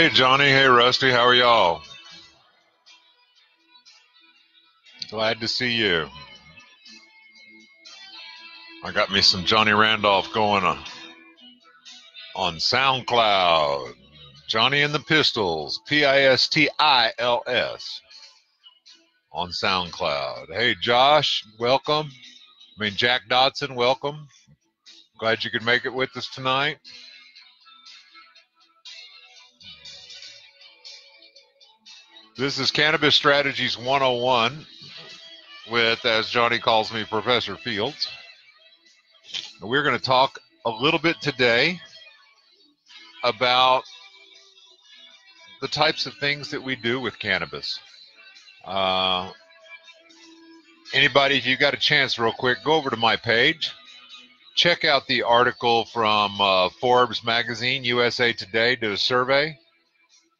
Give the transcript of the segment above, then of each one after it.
Hey, Johnny. Hey, Rusty. How are y'all? Glad to see you. I got me some Johnny Randolph going on, on SoundCloud. Johnny and the Pistils, P I S T I L S, on SoundCloud. Hey, Josh, welcome. I mean, Jack Dodson, welcome. Glad you could make it with us tonight. This is Cannabis Strategies 101 with, as Johnny calls me, Professor Fields. We're going to talk a little bit today about the types of things that we do with cannabis. Uh, anybody, if you got a chance, real quick, go over to my page. Check out the article from uh, Forbes magazine, USA Today, did a survey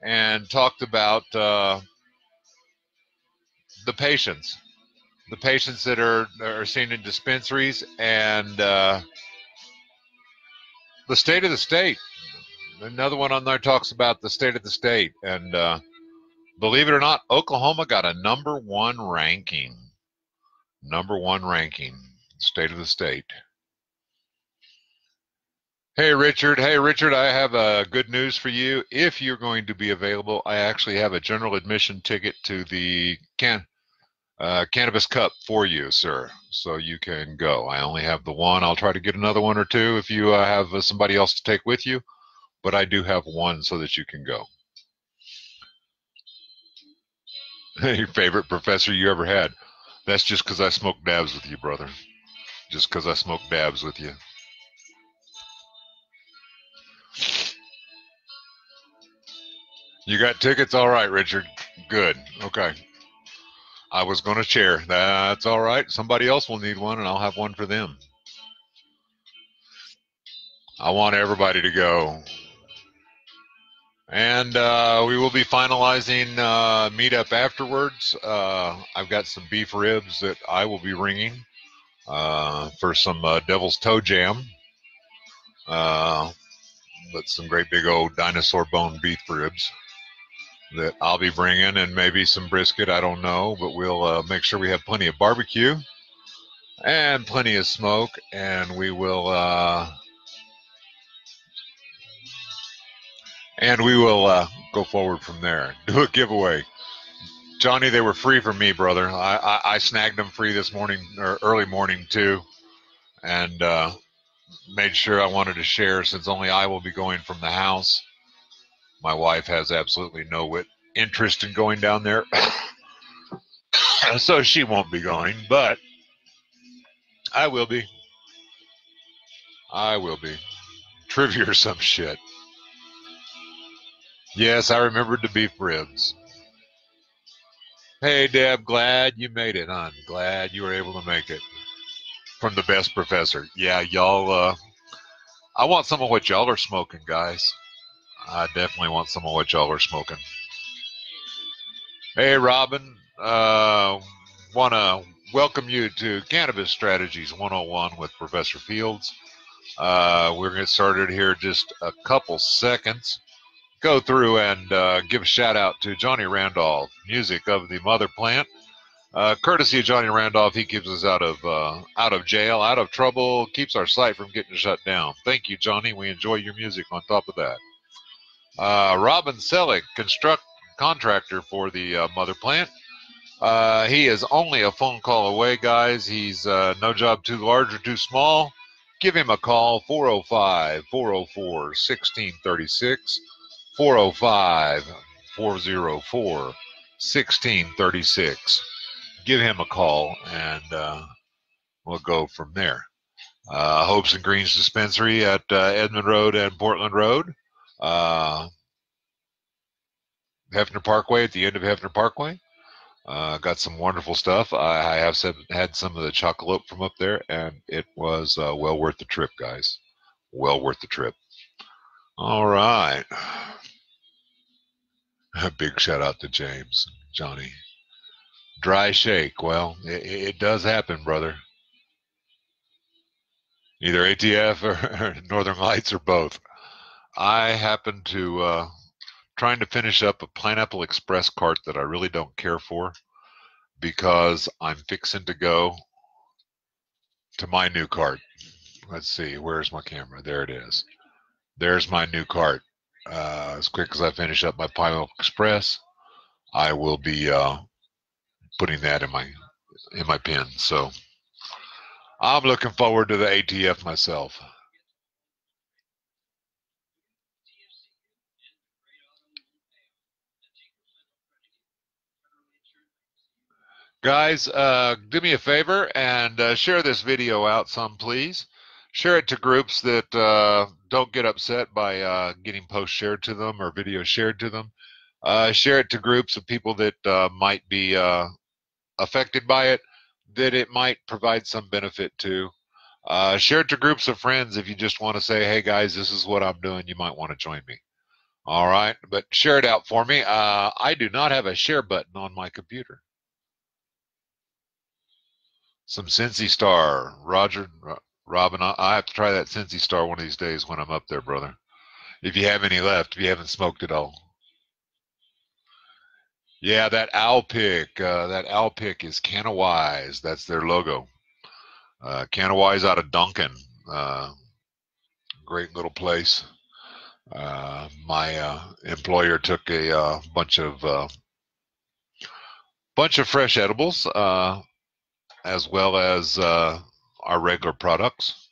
and talked about uh, the patients, the patients that are are seen in dispensaries, and uh, the state of the state. Another one on there talks about the state of the state, and uh, believe it or not, Oklahoma got a number one ranking. Number one ranking, state of the state. Hey, Richard. Hey, Richard, I have uh, good news for you. If you're going to be available, I actually have a general admission ticket to the can uh, Cannabis Cup for you, sir. So you can go. I only have the one. I'll try to get another one or two if you uh, have uh, somebody else to take with you. But I do have one so that you can go. Your favorite professor you ever had? That's just because I smoked dabs with you, brother. Just because I smoked dabs with you. You got tickets? All right, Richard. Good. Okay. I was going to share. That's all right. Somebody else will need one, and I'll have one for them. I want everybody to go. And uh, we will be finalizing uh, meetup afterwards. Uh, I've got some beef ribs that I will be ringing uh, for some uh, Devil's Toe Jam. Uh, but some great big old dinosaur bone beef ribs that I'll be bringing, and maybe some brisket. I don't know, but we'll uh, make sure we have plenty of barbecue and plenty of smoke, and we will uh, and we will uh, go forward from there. Do a giveaway. Johnny, they were free from me, brother. I, I, I snagged them free this morning or early morning too, and uh, made sure I wanted to share since only I will be going from the house my wife has absolutely no wit interest in going down there, so she won't be going, but I will be. I will be. Trivia or some shit. Yes, I remembered the beef ribs. Hey, Deb, glad you made it, hon. Glad you were able to make it. From the best professor. Yeah, y'all, uh, I want some of what y'all are smoking, guys. I definitely want some of what y'all are smoking. Hey, Robin. Uh, want to welcome you to Cannabis Strategies 101 with Professor Fields. Uh, we're going to get started here just a couple seconds. Go through and uh, give a shout out to Johnny Randolph, music of the Mother Plant. Uh, courtesy of Johnny Randolph, he keeps us out of uh, out of jail, out of trouble, keeps our site from getting shut down. Thank you, Johnny. We enjoy your music. On top of that. Uh, Robin Selig, construct contractor for the uh, mother plant. Uh, he is only a phone call away, guys. He's uh, no job too large or too small. Give him a call 405 404 1636. 405 404 1636. Give him a call and uh, we'll go from there. Uh, Hopes and Greens Dispensary at Edmond Road and Portland Road uh, Hefner Parkway at the end of Hefner Parkway. Uh, got some wonderful stuff. I, I have had some of the chocolate from up there, and it was uh, well worth the trip, guys. Well worth the trip. All right. A big shout out to James, Johnny. Dry shake. Well, it, it does happen, brother. Either ATF or Northern Lights or both. I happen to uh, trying to finish up a Pineapple Express cart that I really don't care for because I'm fixing to go to my new cart. Let's see, where's my camera? There it is. There's my new cart. Uh, as quick as I finish up my Pineapple Express, I will be uh, putting that in my in my pen. So I'm looking forward to the ATF myself. Guys, uh, do me a favor and uh, share this video out some, please. Share it to groups that uh, don't get upset by uh, getting posts shared to them or videos shared to them. Uh, share it to groups of people that uh, might be affected by it, that it might provide some benefit to. share it to groups of friends if you just want to say, hey guys, this is what I'm doing. You might want to join me. All right, but share it out for me. I do not have a share button on my computer some Sensi Star. Roger, Robin, I have to try that Sensi Star one of these days when I'm up there, brother. If you have any left, if you haven't smoked it all. Yeah, that owl pick, uh, that owl pick is Canawise. That's their logo. Uh, Canawise out of Duncan. Uh, great little place. Uh, my uh, employer took a uh, bunch of uh, bunch of fresh edibles uh, as well as uh, our regular products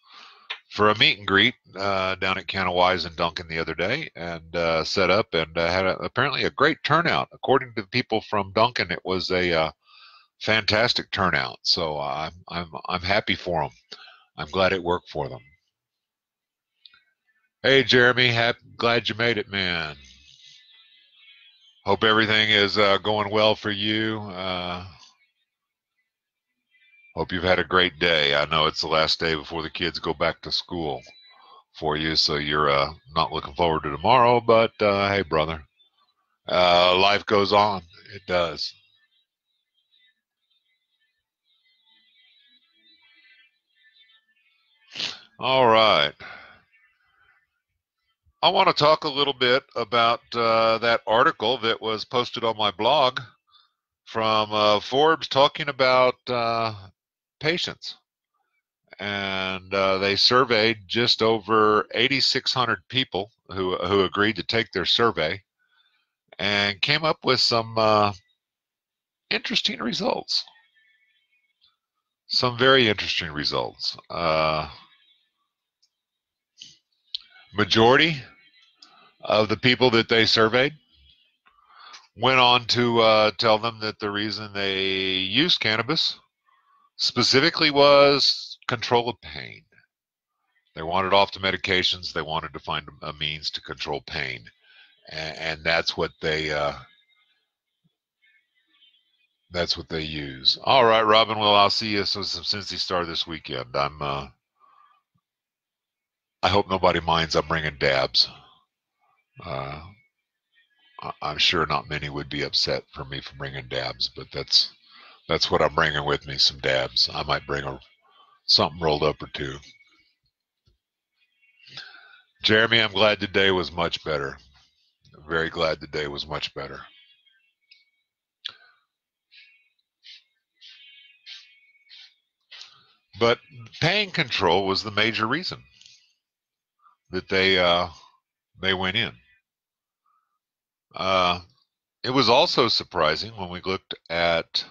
for a meet and greet uh, down at Canawise and Duncan the other day and uh, set up and uh, had a, apparently a great turnout. According to the people from Duncan, it was a uh, fantastic turnout. So I'm, I'm, I'm happy for them. I'm glad it worked for them. Hey, Jeremy, happy, glad you made it, man. Hope everything is uh, going well for you. Uh, Hope you've had a great day. I know it's the last day before the kids go back to school for you, so you're uh, not looking forward to tomorrow. But uh, hey, brother, uh, life goes on. It does. All right. I want to talk a little bit about uh, that article that was posted on my blog from uh, Forbes talking about uh, patients. And uh, they surveyed just over 8,600 people who, who agreed to take their survey and came up with some uh, interesting results. Some very interesting results. Uh, majority of the people that they surveyed went on to uh, tell them that the reason they use cannabis specifically was control of pain. They wanted off the medications. They wanted to find a means to control pain, and, and that's what they uh, that's what they use. All right, Robin. Well, I'll see you so some Sensi Star this weekend. I'm. Uh, I hope nobody minds. I'm bringing dabs. Uh, I'm sure not many would be upset for me for bringing dabs, but that's that's what I'm bringing with me, some dabs. I might bring a something rolled up or two. Jeremy, I'm glad today was much better. Very glad today was much better. But pain control was the major reason that they uh, they went in. Uh, it was also surprising when we looked at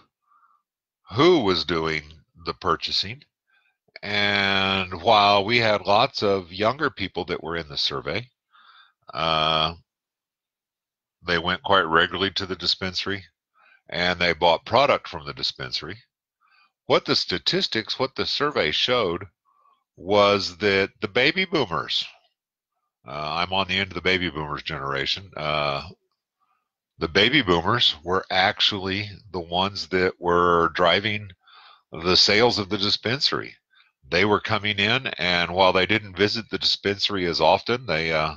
who was doing the purchasing. And while we had lots of younger people that were in the survey, uh, they went quite regularly to the dispensary and they bought product from the dispensary. What the statistics, what the survey showed was that the baby boomers, uh, I'm on the end of the baby boomers generation, uh, the baby boomers were actually the ones that were driving the sales of the dispensary. They were coming in, and while they didn't visit the dispensary as often, they uh,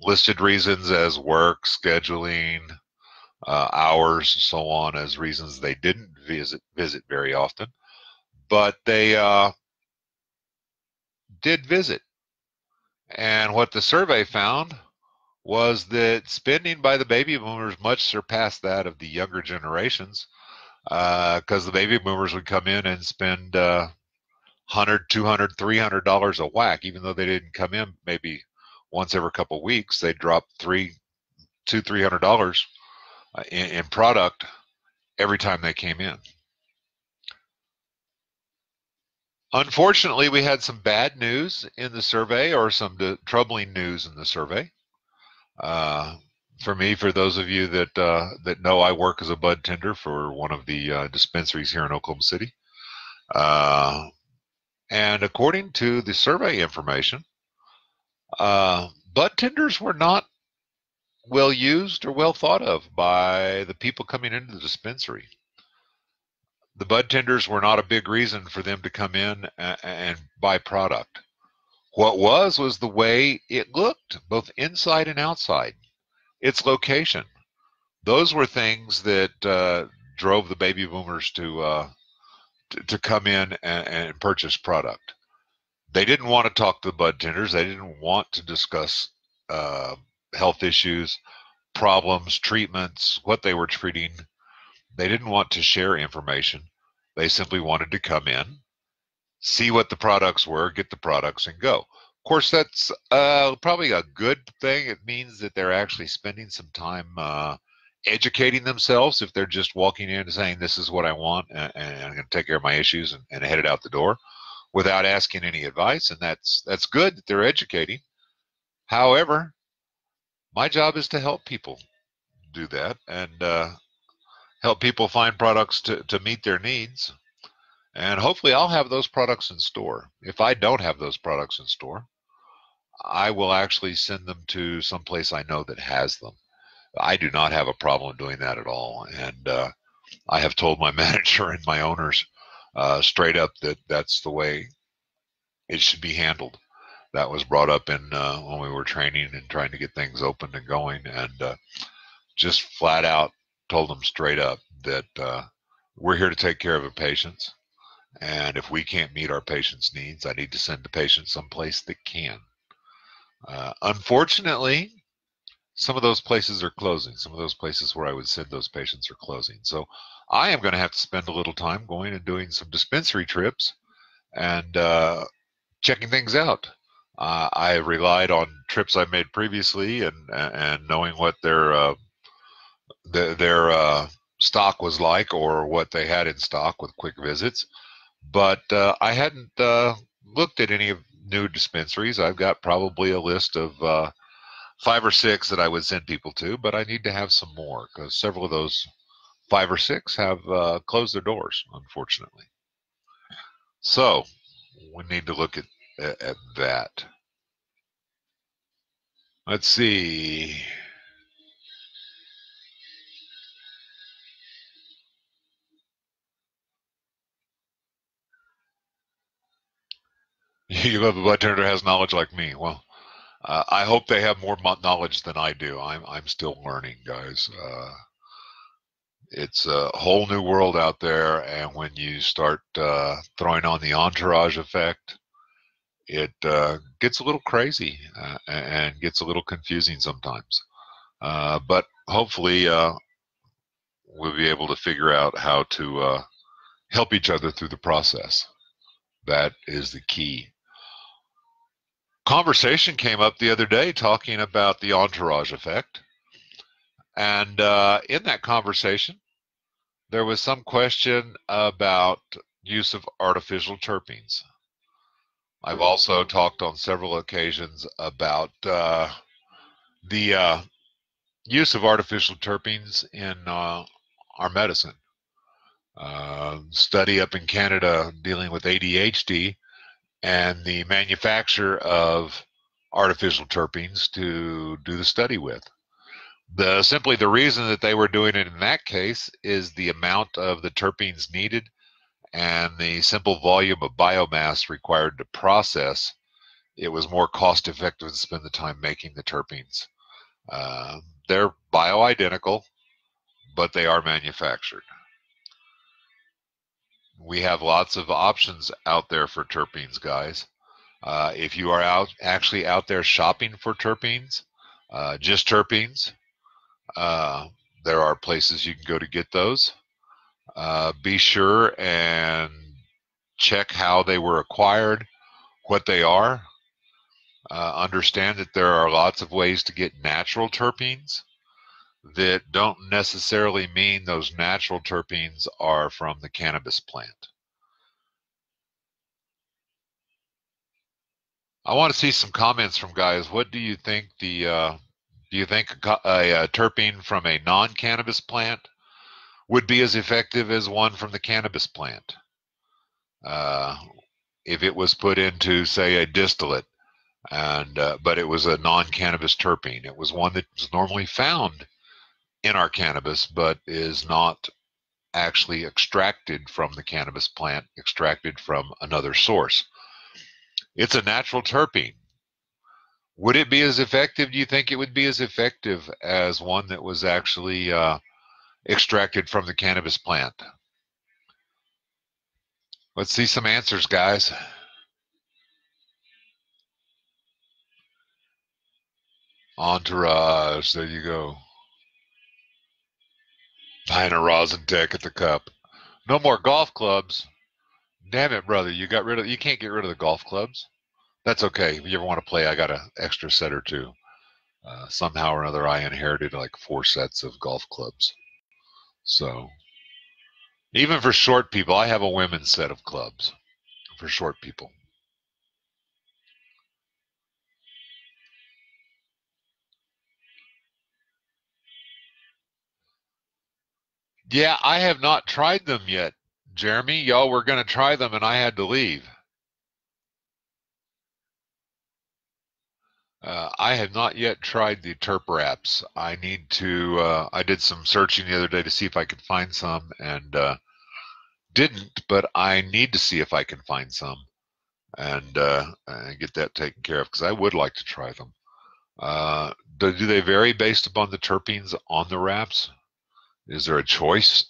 listed reasons as work, scheduling, uh, hours, and so on, as reasons they didn't visit visit very often. But they uh, did visit, and what the survey found was that spending by the baby boomers much surpassed that of the younger generations because uh, the baby boomers would come in and spend uh, 100 200 300 dollars a whack. Even though they didn't come in maybe once every couple of weeks they'd drop three two three hundred dollars uh, in, in product every time they came in. Unfortunately we had some bad news in the survey or some troubling news in the survey uh, for me, for those of you that uh, that know, I work as a bud tender for one of the uh, dispensaries here in Oklahoma City. Uh, and according to the survey information, uh, bud tenders were not well used or well thought of by the people coming into the dispensary. The bud tenders were not a big reason for them to come in and, and buy product. What was was the way it looked, both inside and outside. Its location. Those were things that uh, drove the baby boomers to, uh, to, to come in and, and, purchase product. They didn't want to talk to the bud tenders. They didn't want to discuss uh, health issues, problems, treatments, what they were treating. They didn't want to share information. They simply wanted to come in, see what the products were, get the products, and go. Of course, that's uh, probably a good thing. It means that they're actually spending some time uh, educating themselves if they're just walking in and saying, This is what I want, and, and I'm going to take care of my issues and, and headed out the door without asking any advice. And that's, that's good that they're educating. However, my job is to help people do that and uh, help people find products to, to meet their needs and hopefully I'll have those products in store. If I don't have those products in store, I will actually send them to some place I know that has them. I do not have a problem doing that at all. And uh, I have told my manager and my owners uh, straight up that that's the way it should be handled. That was brought up in uh, when we were training and trying to get things open and going, and uh, just flat out told them straight up that uh, we're here to take care of the patients and if we can't meet our patient's needs, I need to send the patient someplace that can. Uh, unfortunately, some of those places are closing. Some of those places where I would send those patients are closing. So I am going to have to spend a little time going and doing some dispensary trips and uh, checking things out. Uh, I relied on trips I made previously and and knowing what their uh, their, their uh, stock was like or what they had in stock with quick visits but uh, I hadn't uh, looked at any new dispensaries. I've got probably a list of uh, five or six that I would send people to, but I need to have some more because several of those five or six have uh, closed their doors, unfortunately. So we need to look at, at, at that. Let's see. you have a bartender has knowledge like me. Well, uh, I hope they have more knowledge than I do. I'm I'm still learning, guys. Uh, it's a whole new world out there, and when you start uh, throwing on the entourage effect, it uh, gets a little crazy uh, and gets a little confusing sometimes. Uh, but hopefully, we'll be able to figure out how to help each other through the process. That is the key conversation came up the other day talking about the entourage effect. And uh, in that conversation, there was some question about use of artificial terpenes. I've also talked on several occasions about uh, the uh, use of artificial terpenes in uh, our medicine. Uh, study up in Canada dealing with ADHD and the manufacture of artificial terpenes to do the study with. The simply the reason that they were doing it in that case is the amount of the terpenes needed and the simple volume of biomass required to process. It was more cost effective to spend the time making the terpenes. Uh, they're bioidentical, but they are manufactured we have lots of options out there for terpenes, guys. Uh, if you are out actually out there shopping for terpenes, uh, just terpenes. Uh, there are places you can go to get those. Uh, be sure and check how they were acquired, what they are. Uh, understand that there are lots of ways to get natural terpenes that don't necessarily mean those natural terpenes are from the cannabis plant. I want to see some comments from guys. What do you think the uh, do you think a, a, a terpene from a non-cannabis plant would be as effective as one from the cannabis plant? Uh, if it was put into, say, a distillate, and uh, but it was a non-cannabis terpene. It was one that's normally found in our cannabis, but is not actually extracted from the cannabis plant, extracted from another source. It's a natural terpene. Would it be as effective? Do you think it would be as effective as one that was actually uh, extracted from the cannabis plant? Let's see some answers, guys. Entourage, there you go. Buying a rosin deck at the cup. No more golf clubs. Damn it, brother! You got rid of. You can't get rid of the golf clubs. That's okay. If you ever want to play, I got an extra set or two. Uh, somehow or another, I inherited like four sets of golf clubs. So, even for short people, I have a women's set of clubs for short people. Yeah, I have not tried them yet, Jeremy. Y'all were going to try them and I had to leave. Uh, I have not yet tried the Terp wraps. I need to. Uh, I did some searching the other day to see if I could find some, and uh, didn't. But I need to see if I can find some and, uh, and get that taken care of because I would like to try them. Uh, do, do they vary based upon the terpenes on the wraps? Is there a choice?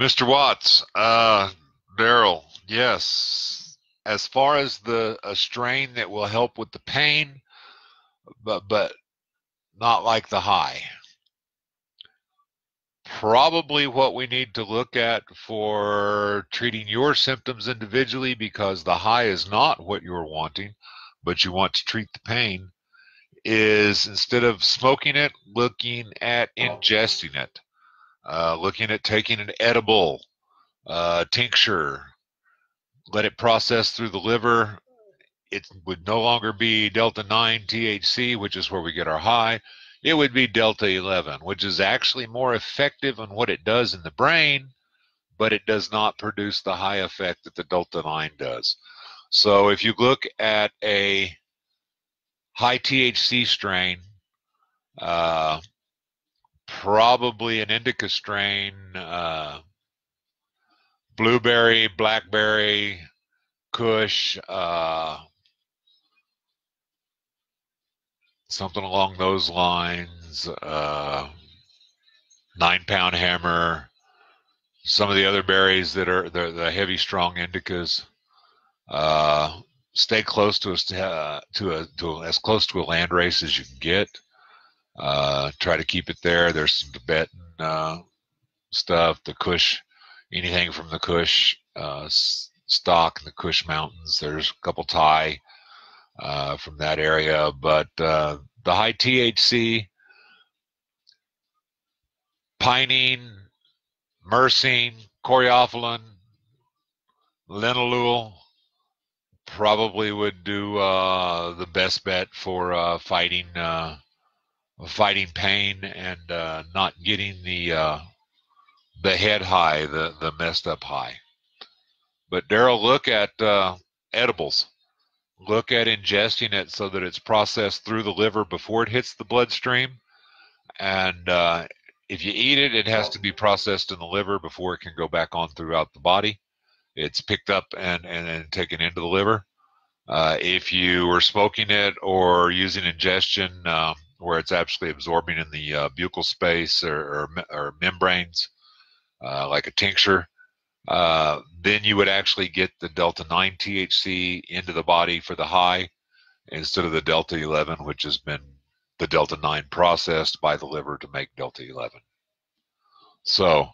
Mr. Watts, uh, Daryl, yes. As far as the a strain that will help with the pain, but but not like the high. Probably what we need to look at for treating your symptoms individually because the high is not what you're wanting but you want to treat the pain, is instead of smoking it, looking at ingesting it, uh, looking at taking an edible uh, tincture, let it process through the liver. It would no longer be delta 9 THC, which is where we get our high. It would be delta 11, which is actually more effective in what it does in the brain, but it does not produce the high effect that the delta 9 does. So if you look at a high THC strain, uh, probably an indica strain, uh, blueberry, blackberry, kush, uh, something along those lines, uh, nine pound hammer, some of the other berries that are the, the heavy, strong indicas. Uh, stay close to a, uh, to a to as close to a land race as you can get. Uh, try to keep it there. There's some Tibetan uh, stuff, the Kush, anything from the Kush uh, stock, in the Kush Mountains. There's a couple Thai uh, from that area, but uh, the high THC, pinene, myrcene, caryophyllene, linalool, probably would do uh, the best bet for uh, fighting uh, fighting pain and uh, not getting the uh, the head high, the the messed up high. But Daryl, look at uh, edibles. Look at ingesting it so that it's processed through the liver before it hits the bloodstream. And if you eat it, it has to be processed in the liver before it can go back on throughout the body it's picked up and, and, and taken into the liver. Uh, if you were smoking it or using ingestion uh, where it's actually absorbing in the uh, buccal space or, or, or membranes, uh, like a tincture, Uh, then you would actually get the delta 9 THC into the body for the high instead of the delta 11, which has been the delta 9 processed by the liver to make delta 11. So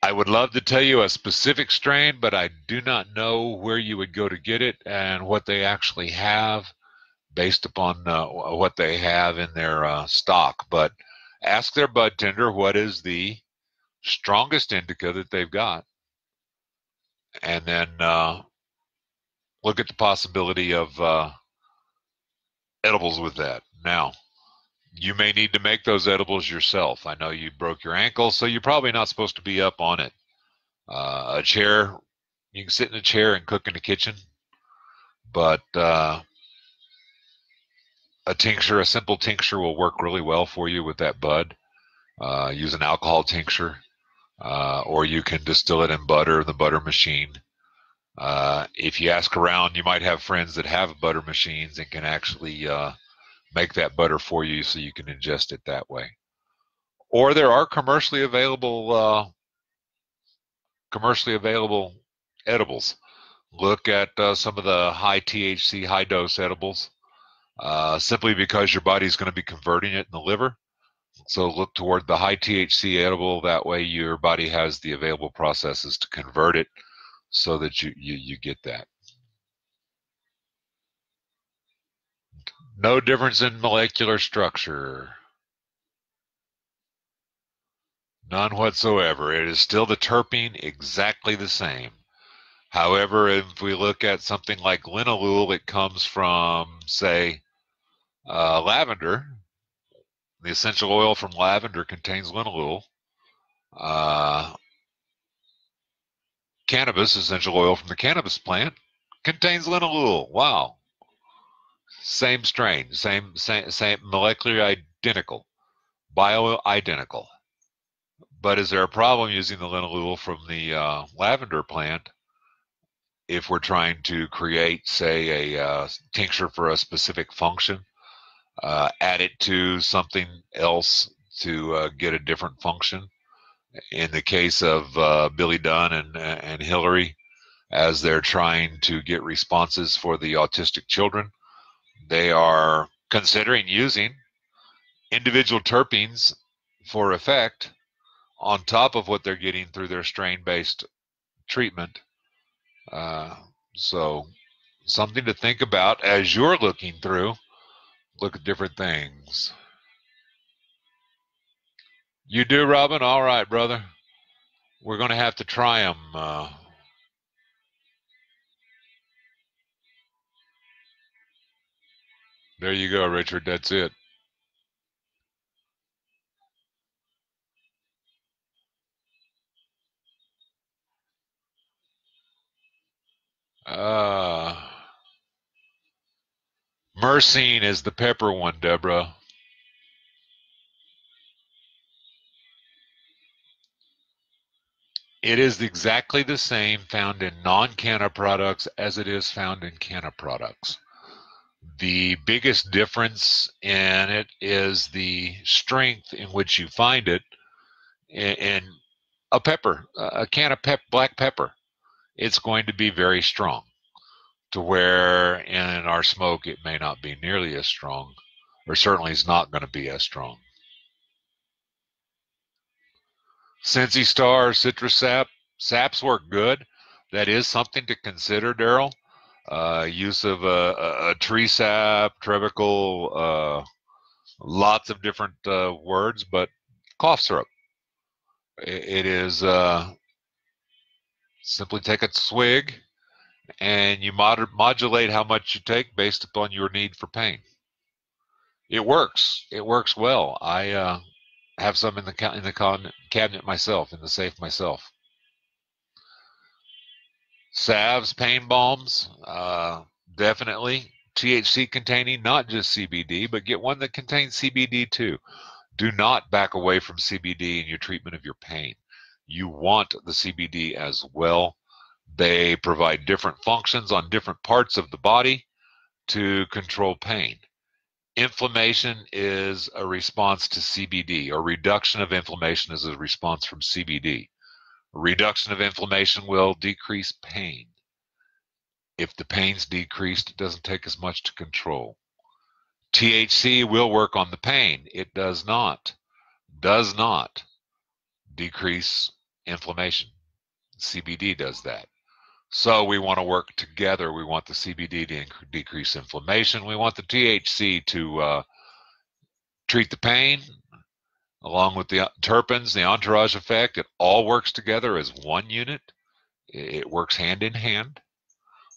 I would love to tell you a specific strain, but I do not know where you would go to get it and what they actually have based upon uh, what they have in their uh, stock. But ask their bud tender what is the strongest indica that they've got, and then uh, look at the possibility of uh, edibles with that. Now, you may need to make those edibles yourself. I know you broke your ankle, so you're probably not supposed to be up on it. Uh, a chair, you can sit in a chair and cook in the kitchen, but uh, a tincture, a simple tincture, will work really well for you with that bud. Uh, use an alcohol tincture, uh, or you can distill it in butter, the butter machine. Uh, if you ask around, you might have friends that have butter machines and can actually uh, make that butter for you so you can ingest it that way. Or there are commercially available uh, commercially available edibles. Look at uh, some of the high THC, high dose edibles, uh, simply because your body's going to be converting it in the liver. So look toward the high THC edible. That way, your body has the available processes to convert it, so that you you, you get that. No difference in molecular structure. None whatsoever. It is still the terpene exactly the same. However, if we look at something like linalool, it comes from, say, uh, lavender. The essential oil from lavender contains linalool. Uh, cannabis, essential oil from the cannabis plant, contains linalool. Wow same strain, same same same molecular identical, bio identical. But is there a problem using the linalool from the uh, lavender plant if we're trying to create, say, a uh, tincture for a specific function, uh, add it to something else to uh, get a different function? In the case of uh, Billy Dunn and, and Hillary, as they're trying to get responses for the autistic children, they are considering using individual terpenes for effect on top of what they're getting through their strain based treatment. Uh, so, something to think about as you're looking through, look at different things. You do, Robin? All right, brother. We're going to have to try them. Uh, There you go, Richard. That's it. Uh, Myrcene is the pepper one, Deborah. It is exactly the same found in non-canna products as it is found in canna products. The biggest difference in it is the strength in which you find it in a pepper, a can of pep, black pepper. It's going to be very strong to where in our smoke it may not be nearly as strong, or certainly is not going to be as strong. Sensi Star, Citrus Sap, saps work good. That is something to consider, Daryl uh, use of a, a, tree sap, trebicle, uh, lots of different uh, words, but cough syrup. it, it is uh, simply take a swig and you mod- modulate how much you take based upon your need for pain. It works. It works well. I uh, have some in the ca- in the con- cabinet myself, in the safe myself salves, pain balms, uh, definitely THC containing, not just CBD, but get one that contains CBD too. Do not back away from CBD in your treatment of your pain. You want the CBD as well. They provide different functions on different parts of the body to control pain. Inflammation is a response to CBD, or reduction of inflammation is a response from CBD. Reduction of inflammation will decrease pain. If the pain's decreased, it doesn't take as much to control. THC will work on the pain. It does not, does not decrease inflammation. CBD does that. So we want to work together. We want the CBD to decrease inflammation. We want the THC to uh, treat the pain, along with the terpenes, the entourage effect. It all works together as one unit. It works hand in hand.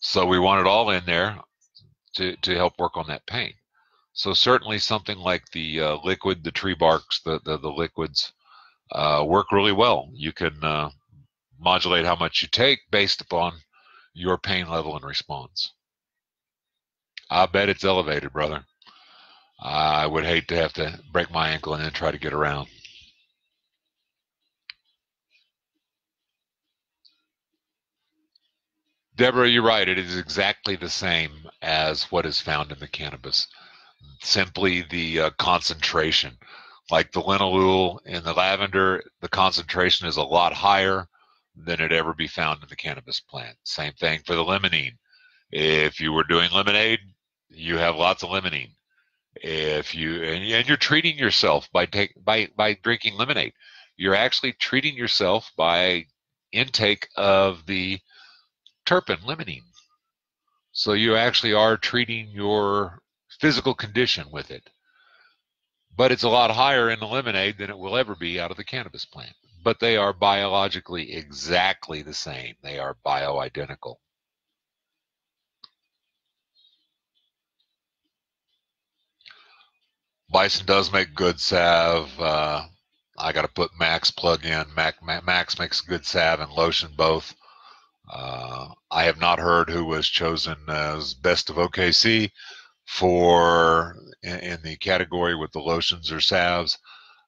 So we want it all in there to, to help work on that pain. So certainly something like the uh, liquid, the tree barks, the, the, the liquids uh, work really well. You can uh, modulate how much you take based upon your pain level and response. I bet it's elevated, brother. I would hate to have to break my ankle and then try to get around. Deborah, you're right. It is exactly the same as what is found in the cannabis. Simply the uh, concentration. Like the linalool in the lavender, the concentration is a lot higher than it ever be found in the cannabis plant. Same thing for the limonene. If you were doing lemonade, you have lots of limonene. If you and, and you're treating yourself by take by by drinking lemonade, you're actually treating yourself by intake of the terpene limonene. So you actually are treating your physical condition with it. But it's a lot higher in the lemonade than it will ever be out of the cannabis plant but they are biologically exactly the same. They are bioidentical. Bison does make good salve. Uh, I got to put Max plug in. Mac, Max makes good salve and lotion both. Uh, I have not heard who was chosen as best of OKC for in, in the category with the lotions or salves.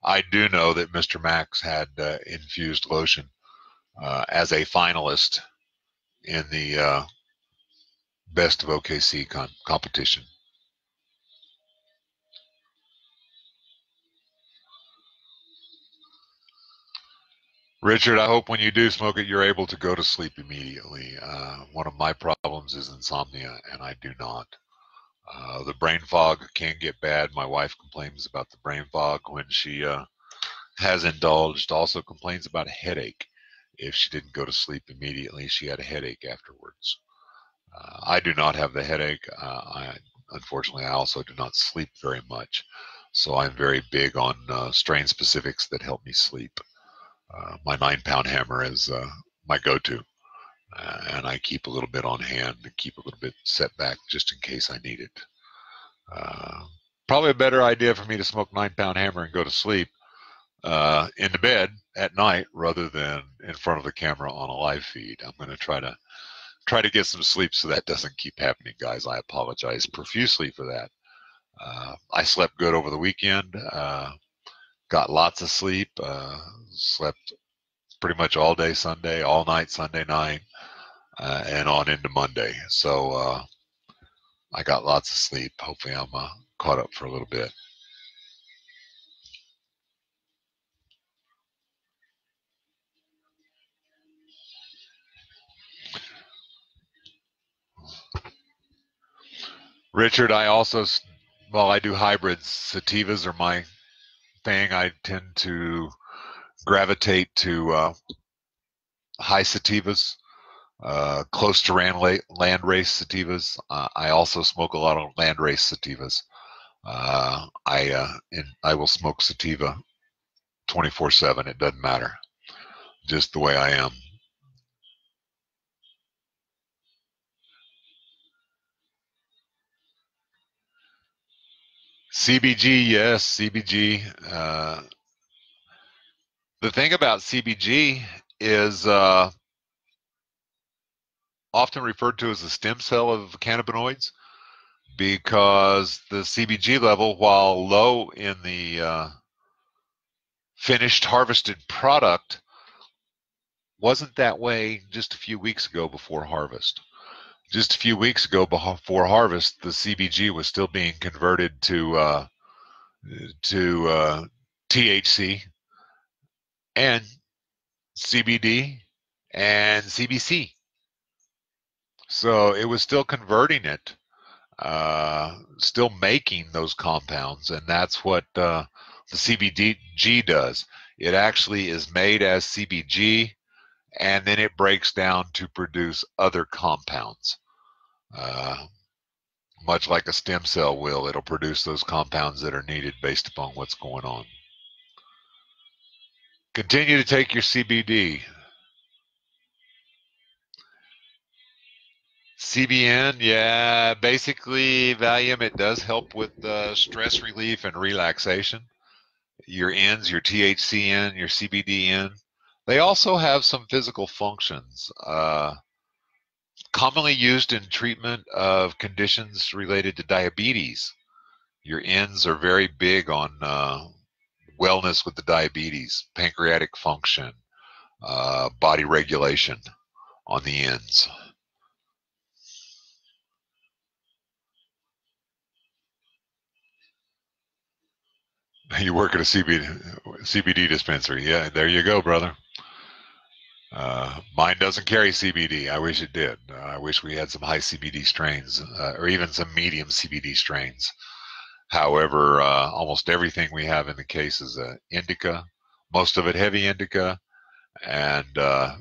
I do know that Mr. Max had uh, infused lotion uh, as a finalist in the uh, best of OKC con- competition. Richard, I hope when you do smoke it, you're able to go to sleep immediately. Uh, one of my problems is insomnia, and I do not. Uh, the brain fog can get bad. My wife complains about the brain fog when she uh, has indulged. Also complains about a headache. If she didn't go to sleep immediately, she had a headache afterwards. Uh, I do not have the headache. Uh, I, unfortunately, I also do not sleep very much. So I'm very big on uh, strain specifics that help me sleep. Uh, my nine pound hammer is my go to. Uh, and I keep a little bit on hand and keep a little bit set back just in case I need it. Uh, probably a better idea for me to smoke nine pound hammer and go to sleep uh, in the bed at night rather than in front of the camera on a live feed. I'm going to try to try to get some sleep so that doesn't keep happening, guys. I apologize profusely for that. Uh, I slept good over the weekend. Uh, got lots of sleep. Uh, slept pretty much all day Sunday, all night Sunday night uh, and on into Monday. So uh, I got lots of sleep. Hopefully, I'm uh, caught up for a little bit. Richard, I also, well, I do hybrids. Sativas are my thing. I tend to gravitate to uh, high sativas uh, close to land, land race sativas. Uh, I also smoke a lot of land race sativas. Uh, I uh, in, I will smoke sativa 24/7. It doesn't matter, just the way I am. CBG, yes, CBG. Uh, the thing about CBG is uh, often referred to as the stem cell of cannabinoids because the CBG level, while low in the uh, finished harvested product, wasn't that way just a few weeks ago before harvest. Just a few weeks ago before harvest, the CBG was still being converted to uh, to uh, THC, and CBD and CBC. So it was still converting it, uh, still making those compounds, and that's what uh, the CBG does. It actually is made as CBG, and then it breaks down to produce other compounds. Uh, much like a stem cell will, it'll produce those compounds that are needed based upon what's going on. Continue to take your CBD. CBN, yeah, basically Valium, it does help with uh, stress relief and relaxation. Your N's, your THCN, your CBDN, they also have some physical functions. Uh, commonly used in treatment of conditions related to diabetes. Your N's are very big on uh, wellness with the diabetes, pancreatic function, uh, body regulation on the ends. You work at a CBD, CBD dispensary. Yeah, there you go, brother. Uh, mine doesn't carry CBD. I wish it did. Uh, I wish we had some high CBD strains uh, or even some medium CBD strains. However, uh, almost everything we have in the case is indica, most of it heavy indica, and uh,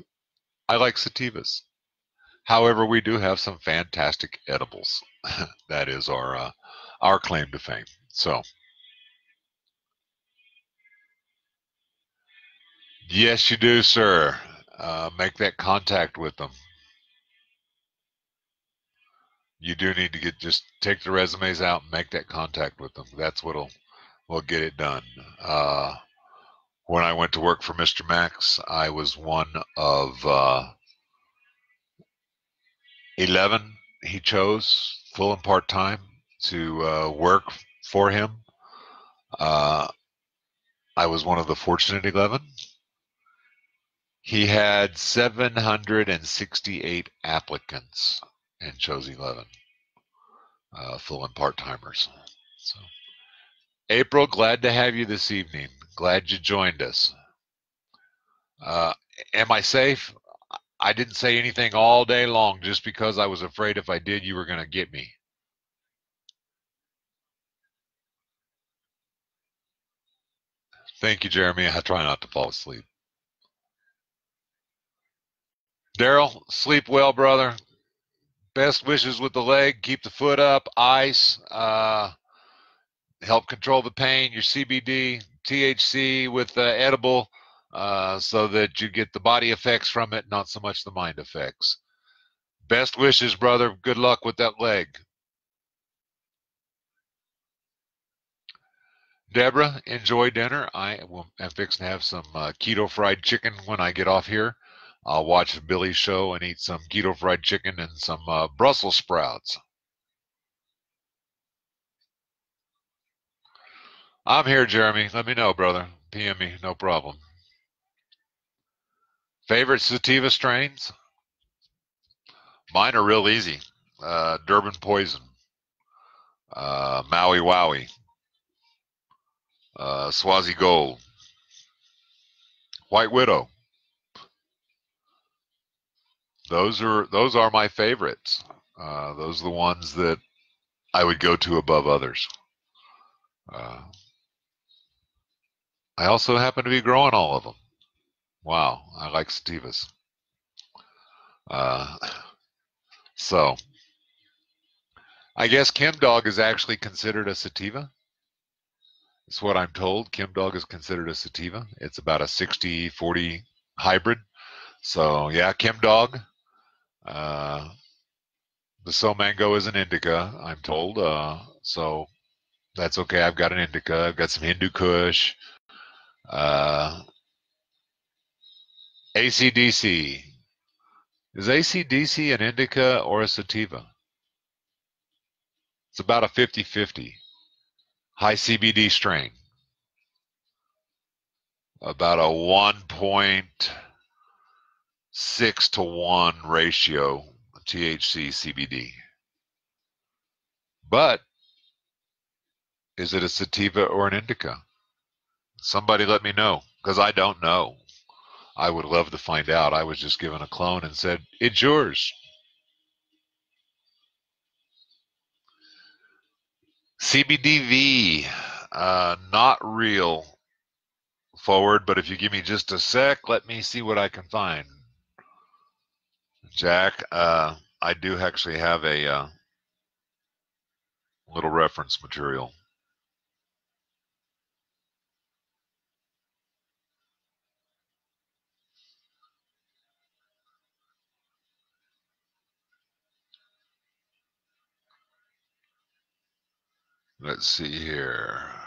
I like sativas. However, we do have some fantastic edibles. that is our uh, our claim to fame. So. Yes, you do, sir uh, make that contact with them. You do need to get just take the resumes out and make that contact with them. That's what'll will get it done. Uh, when I went to work for Mr. Max, I was one of uh, 11 he chose, full and part time, to uh, work for him. Uh, I was one of the fortunate 11. He had 768 applicants and chose 11 uh, full and part timers. So, April, glad to have you this evening. Glad you joined us. Uh, am I safe? I didn't say anything all day long just because I was afraid if I did, you were going to get me. Thank you, Jeremy. I try not to fall asleep. Daryl, sleep well, brother. Best wishes with the leg. Keep the foot up. Ice. Uh, help control the pain. Your CBD, THC with uh, edible, uh, so that you get the body effects from it, not so much the mind effects. Best wishes, brother. Good luck with that leg. Deborah, enjoy dinner. I am fixing to have some uh, keto fried chicken when I get off here. I'll watch Billy's show and eat some keto fried chicken and some uh, Brussels sprouts. I'm here, Jeremy. Let me know, brother. PM me, no problem. Favorite sativa strains? Mine are real easy. Uh, Durban Poison, uh, Maui Wowie, uh, Swazi Gold, White Widow, those are those are my favorites. Uh, those are the ones that I would go to above others. Uh, I also happen to be growing all of them. Wow, I like sativas. Uh, so, I guess Chem Dog is actually considered a sativa. It's what I'm told. Chem Dog is considered a sativa. It's about a 60-40 hybrid. So yeah, Chem Dog uh, the So Mango is an indica, I'm told. Uh, so that's okay. I've got an indica. I've got some Hindu Kush. Uh, ACDC. Is ACDC an indica or a sativa? It's about a 50 50. High CBD strain. About a 1 point six to one ratio THC CBD. But is it a sativa or an indica? Somebody let me know because I don't know. I would love to find out. I was just given a clone and said, It's yours. CBDV, uh, not real forward, but if you give me just a sec, let me see what I can find. Jack, uh, I do actually have a uh, little reference material. Let's see here.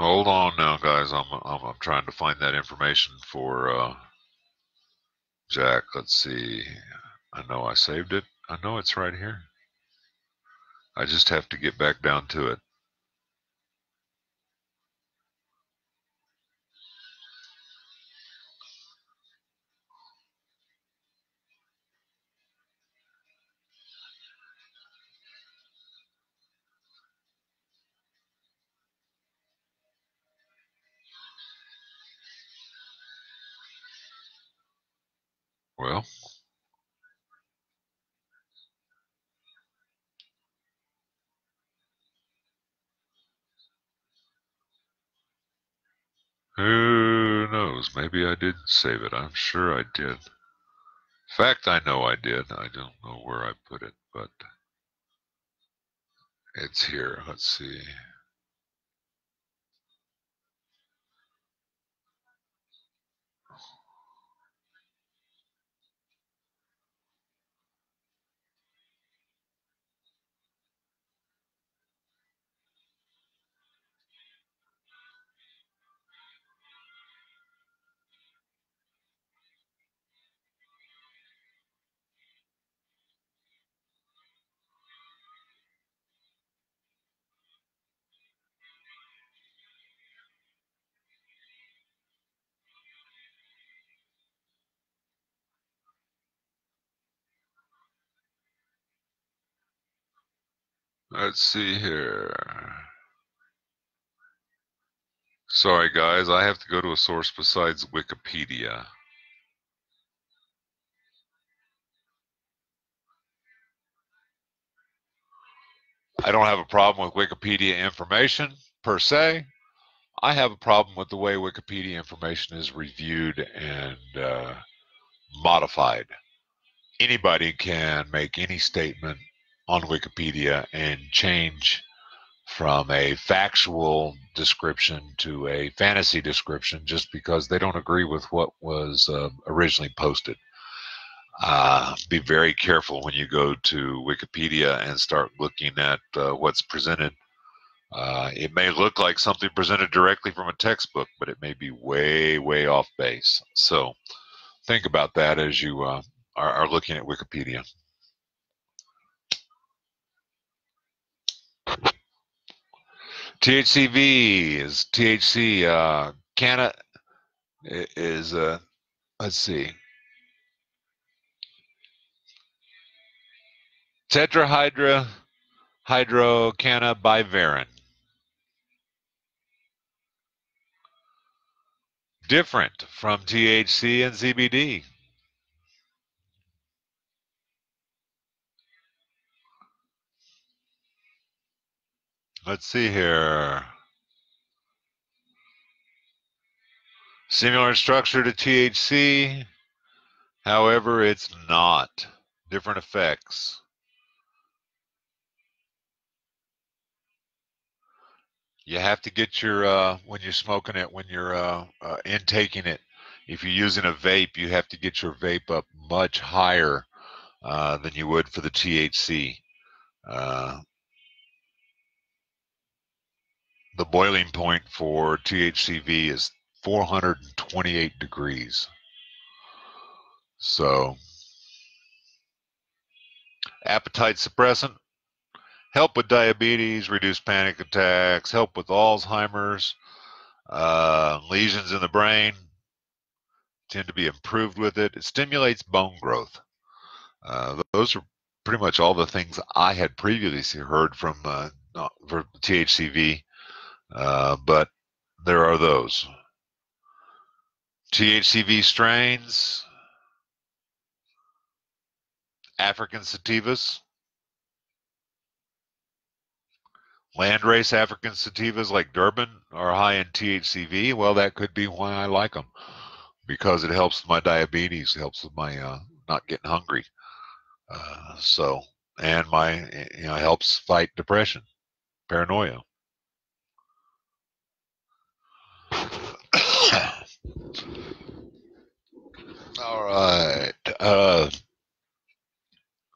Hold on now, guys. I'm, I'm, I'm trying to find that information for uh, Jack. Let's see. I know I saved it. I know it's right here. I just have to get back down to it. Well, who knows? Maybe I didn't save it. I'm sure I did. In fact, I know I did. I don't know where I put it, but it's here. Let's see. Let's see here. Sorry, guys. I have to go to a source besides Wikipedia. I don't have a problem with Wikipedia information per se. I have a problem with the way Wikipedia information is reviewed and uh, modified. Anybody can make any statement on Wikipedia and change from a factual description to a fantasy description just because they don't agree with what was uh, originally posted. Uh, be very careful when you go to Wikipedia and start looking at uh, what's presented. Uh, it may look like something presented directly from a textbook, but it may be way, way off base. So think about that as you uh, are, are looking at Wikipedia. THCV is THC. Uh, Canna is uh, let's see. Tetrahydra hydrocannabivarin. Different from THC and CBD. Let's see here. Similar structure to THC, however, it's not. Different effects. You have to get your, uh, when you're smoking it, when you're uh, uh, intaking it, if you're using a vape, you have to get your vape up much higher uh, than you would for the THC. Uh, the boiling point for THCV is 428 degrees. So, appetite suppressant, help with diabetes, reduce panic attacks, help with Alzheimer's, uh, lesions in the brain tend to be improved with it. It stimulates bone growth. Uh, those are pretty much all the things I had previously heard from uh, THCV, uh, but there are those. THCV strains, African sativas, landrace African sativas like Durban are high in THCV. Well, that could be why I like them because it helps with my diabetes, helps with my uh, not getting hungry. Uh, so, and my, you know, helps fight depression, paranoia. All right. Uh,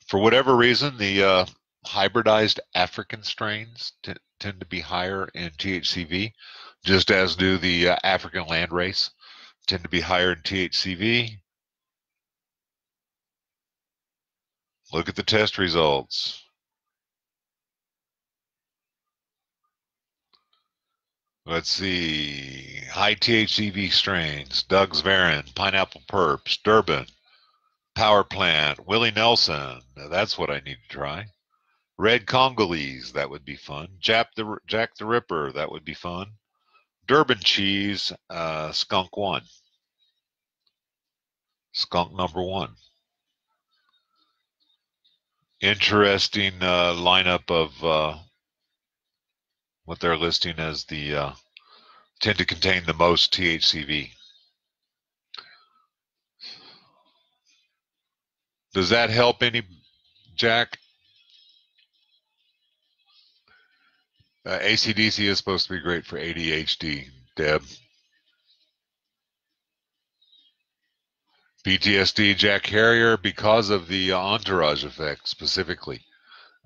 for whatever reason, the uh, hybridized African strains tend to be higher in THCV, just as do the uh, African landrace tend to be higher in THCV. Look at the test results. Let's see. High THCV strains, Doug's Varin, Pineapple Purps, Durban, Power Plant, Willie Nelson. Now that's what I need to try. Red Congolese, that would be fun. Jack the, Jack the Ripper, that would be fun. Durban cheese, uh, skunk one. Skunk number one. Interesting uh, lineup of uh, what they're listing as the uh, tend to contain the most THCV. Does that help any, Jack? Uh, ACDC is supposed to be great for ADHD, Deb. PTSD, Jack Herer, because of the entourage effect specifically,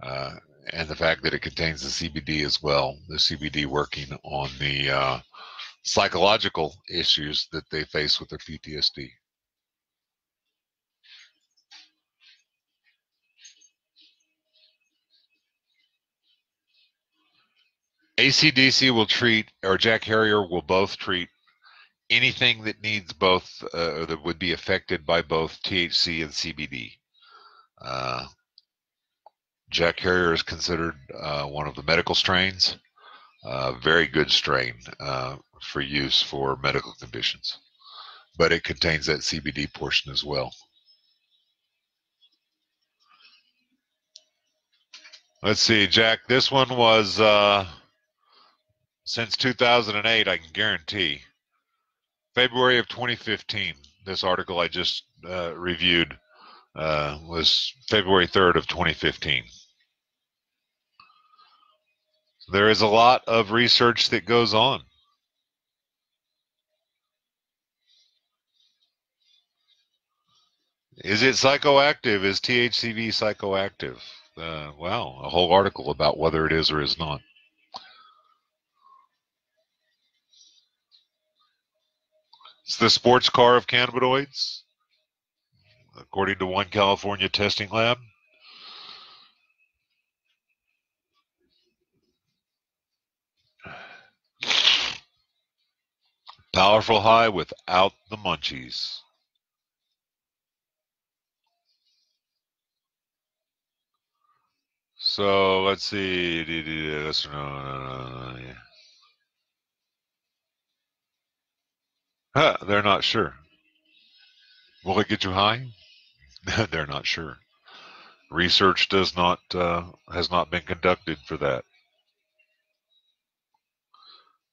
uh, and the fact that it contains the CBD as well. The CBD working on the uh, psychological issues that they face with their PTSD. ACDC will treat, or Jack Herer will both treat anything that needs both, uh, that would be affected by both THC and CBD. Uh, Jack Herer is considered uh, one of the medical strains, uh, very good strain uh, for use for medical conditions, but it contains that CBD portion as well. Let's see, Jack. This one was uh, since 2008, I can guarantee. February of 2015, this article I just uh, reviewed uh, was February 3rd of 2015. There is a lot of research that goes on. Is it psychoactive? Is THCV psychoactive? Uh, wow, a whole article about whether it is or is not. It's the sports car of cannabinoids, according to one California testing lab. Powerful high without the munchies. So let's see. Huh, they're not sure. Will it get you high? they're not sure. Research does not uh, has not been conducted for that.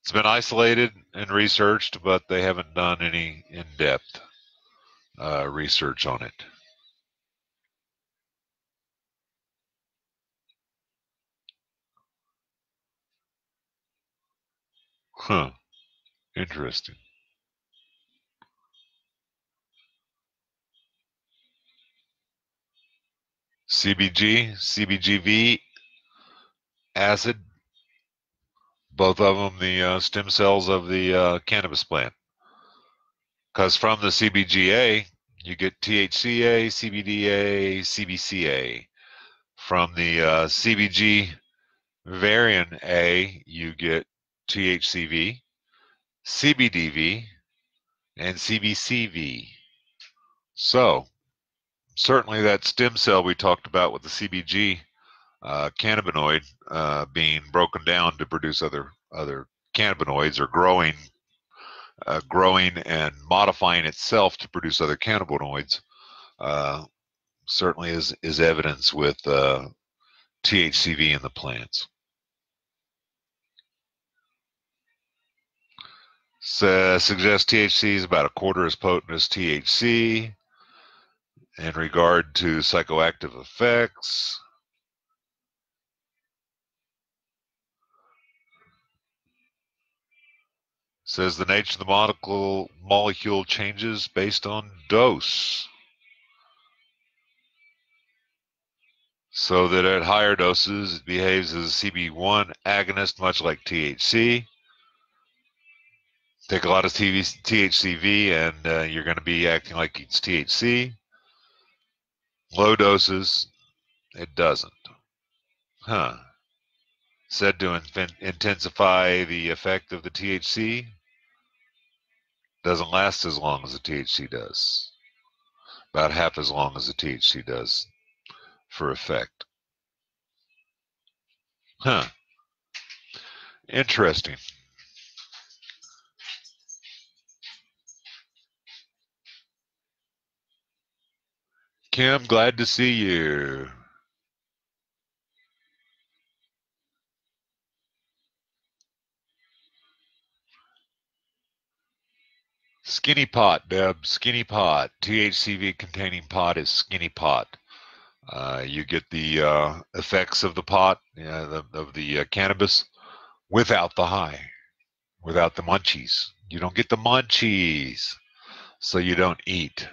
It's been isolated and researched, but they haven't done any in-depth uh, research on it. Huh. Interesting. CBG, CBGV, acid, both of them the uh, stem cells of the uh, cannabis plant. Because from the CBGA, you get THCA, CBDA, CBCA. From the uh, CBG variant A, you get THCV, CBDV, and CBCV. So, certainly that stem cell we talked about with the CBG uh, cannabinoid uh, being broken down to produce other other cannabinoids or growing uh, growing and modifying itself to produce other cannabinoids uh, certainly is is evidence with uh, THCV in the plants. Suggests THC is about a quarter as potent as THC in regard to psychoactive effects. Says the nature of the molecule, molecule changes based on dose. So that at higher doses, it behaves as a CB1 agonist, much like THC. Take a lot of THCV, and uh, you're going to be acting like it's THC. Low doses, it doesn't. Huh. Said to in intensify the effect of the THC, doesn't last as long as the THC does. About half as long as the THC does for effect. Huh. Interesting. Kim, glad to see you. Skinny pot, Deb. Skinny pot. THCV containing pot is skinny pot. Uh, you get the uh, effects of the pot, the, of the uh, cannabis, without the high, without the munchies. You don't get the munchies, so you don't eat.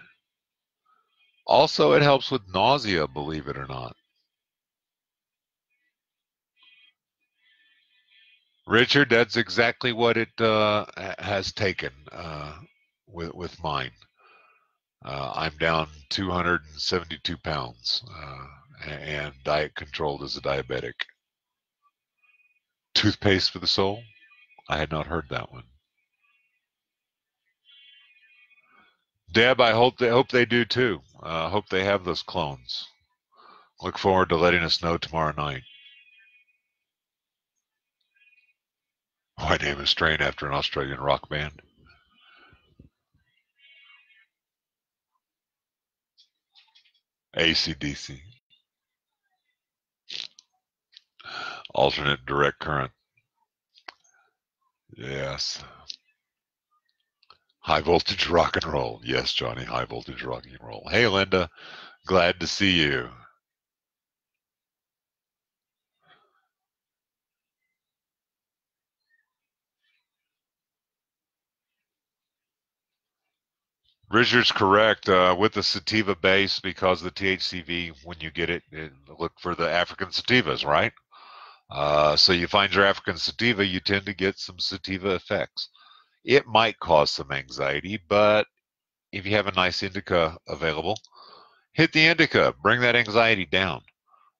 Also, it helps with nausea, believe it or not. Richard, that's exactly what it uh, has taken. Uh, with with mine. Uh, I'm down 272 pounds uh, and diet controlled as a diabetic. Toothpaste for the soul? I had not heard that one. Deb, I hope they hope they do too. I uh, hope they have those clones. Look forward to letting us know tomorrow night. My name is Strain after an Australian rock band. AC/DC. Alternate direct current. Yes. High voltage rock and roll. Yes, Johnny, high voltage rock and roll. Hey, Linda, glad to see you. Richard's correct. Uh, with the sativa base, because the THCV, when you get it, it look for the African sativas, right? Uh, so you find your African sativa, you tend to get some sativa effects. It might cause some anxiety, but if you have a nice indica available, hit the indica, bring that anxiety down.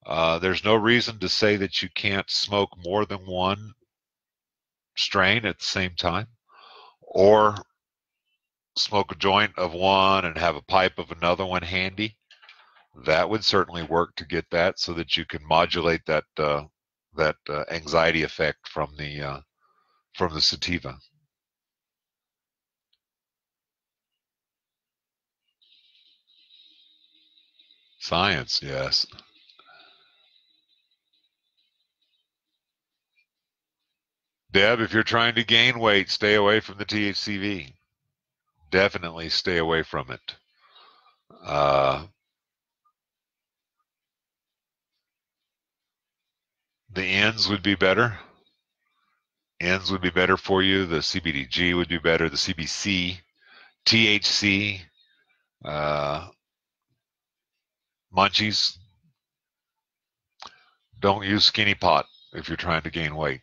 Uh, there's no reason to say that you can't smoke more than one strain at the same time or smoke a joint of one and have a pipe of another one handy, that would certainly work to get that so that you can modulate that uh, that uh, anxiety effect from the uh, from the sativa. Science, yes. Deb, if you're trying to gain weight, stay away from the THCV definitely stay away from it. Uh, the ends would be better. Ends would be better for you. The CBDG would be better. The CBC, THC, uh, munchies. Don't use skinny pot if you're trying to gain weight.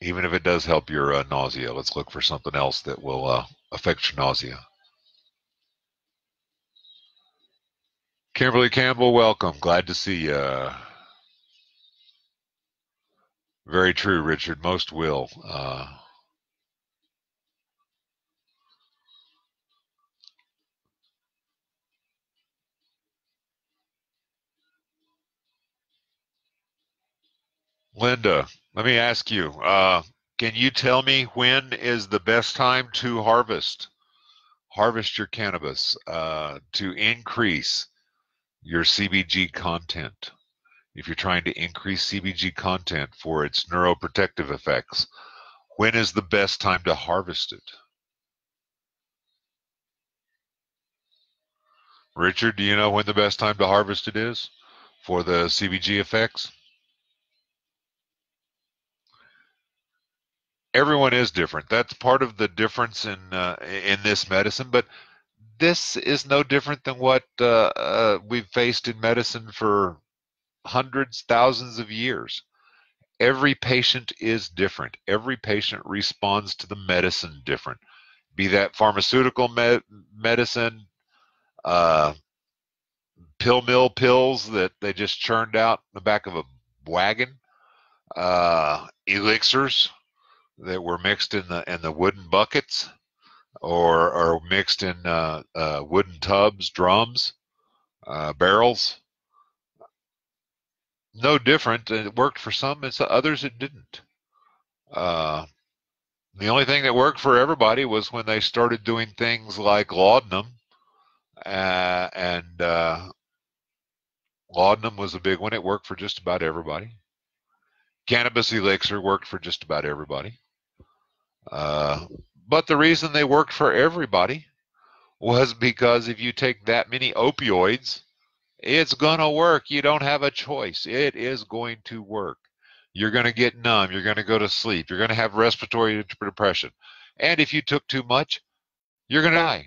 Even if it does help your uh, nausea, let's look for something else that will uh, affect your nausea. Kimberly Campbell, welcome. Glad to see you. Very true, Richard. Most will. Uh, Linda, let me ask you, uh, can you tell me when is the best time to harvest? Harvest your cannabis uh, to increase your CBG content. If you're trying to increase CBG content for its neuroprotective effects, when is the best time to harvest it? Richard, do you know when the best time to harvest it is for the CBG effects? Everyone is different. That's part of the difference in uh, in this medicine. But this is no different than what uh, uh, we've faced in medicine for hundreds, thousands of years. Every patient is different. Every patient responds to the medicine different. Be that pharmaceutical med- medicine, uh, pill mill pills that they just churned out in the back of a wagon, uh, elixirs that were mixed in the in the wooden buckets or or mixed in uh, uh, wooden tubs, drums, uh, barrels. No different. It worked for some, and others it didn't. Uh, the only thing that worked for everybody was when they started doing things like laudanum, uh, and uh, laudanum was a big one. It worked for just about everybody. Cannabis elixir worked for just about everybody. Uh, but the reason they worked for everybody was because if you take that many opioids, it's going to work. You don't have a choice. It is going to work. You're going to get numb. You're going to go to sleep. You're going to have respiratory depression. And if you took too much, you're going to die.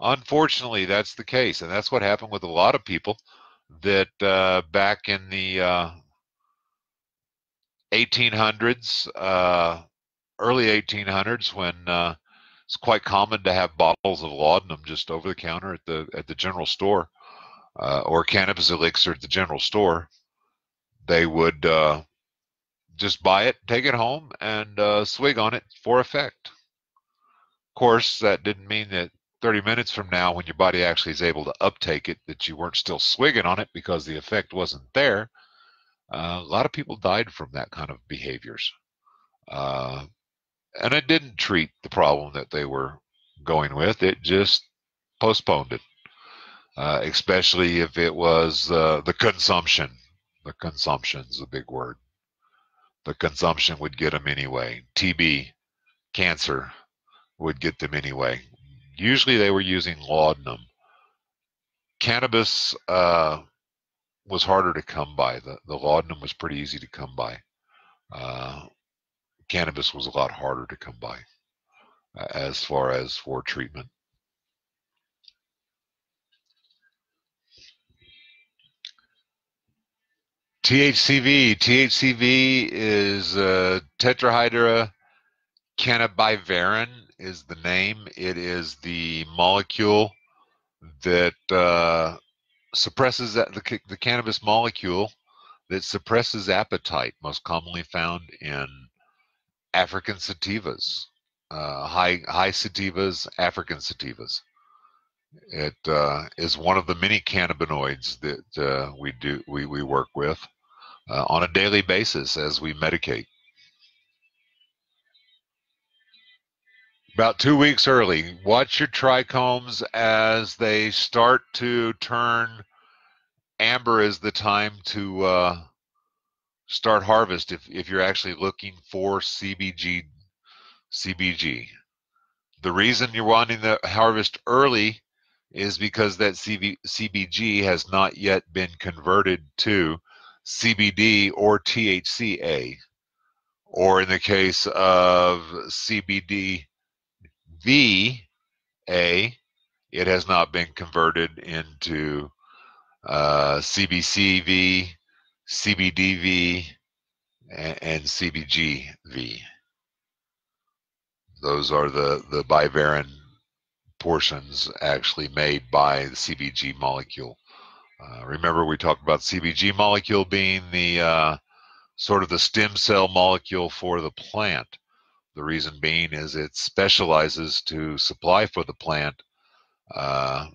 Unfortunately, that's the case. And that's what happened with a lot of people that uh, back in the uh, 1800s, uh, early 1800s, when uh, it's quite common to have bottles of laudanum just over the counter at the at the general store, uh, or cannabis elixir at the general store. They would uh, just buy it, take it home, and uh, swig on it for effect. Of course, that didn't mean that 30 minutes from now, when your body actually is able to uptake it, that you weren't still swigging on it because the effect wasn't there. Uh, a lot of people died from that kind of behaviors. Uh, and it didn't treat the problem that they were going with. It just postponed it, uh, especially if it was uh, the consumption. The consumption's a big word. The consumption would get them anyway. TB, cancer would get them anyway. Usually they were using laudanum. Cannabis uh, was harder to come by. The, the laudanum was pretty easy to come by. Cannabis was a lot harder to come by uh, as far as for treatment. THCV. THCV is uh, tetrahydra cannabivarin is the name. It is the molecule that uh, suppresses the, the cannabis molecule that suppresses appetite, most commonly found in African sativas, uh, high high sativas, African sativas. It uh, is one of the many cannabinoids that uh, we do we, we work with uh, on a daily basis as we medicate. About two weeks early, watch your trichomes as they start to turn amber. Is the time to uh, start harvest if, if you're actually looking for CBG CBG. The reason you're wanting to harvest early is because that CB, CBG has not yet been converted to CBD or THCA, or in the case of CBD VA, it has not been converted into uh, CBCV CBDV, and CBGV. Those are the, the bivarin portions actually made by the CBG molecule. Uh, remember, we talked about CBG molecule being the uh, sort of the stem cell molecule for the plant. The reason being is it specializes to supply for the plant. Uh,